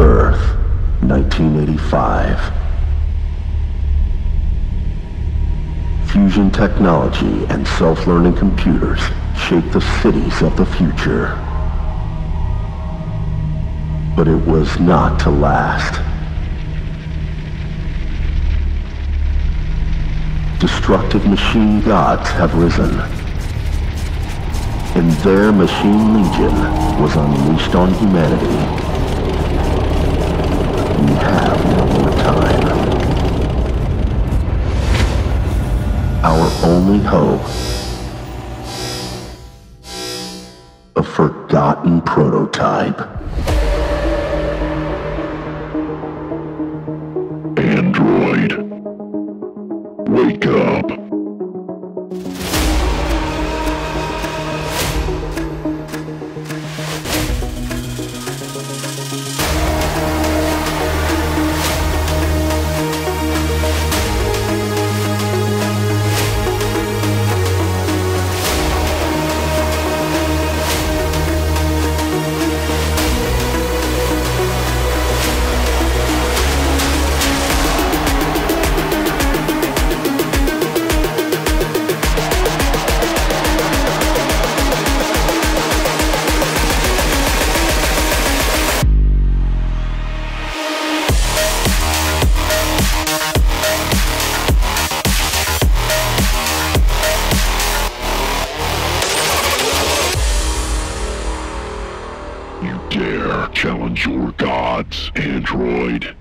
Earth, 1985. Fusion technology and self-learning computers shape the cities of the future. But it was not to last. Destructive machine gods have risen. And their machine legion was unleashed on humanity. Have more time. Our only hope. A forgotten prototype. Android. Wake up. You dare challenge your gods, android?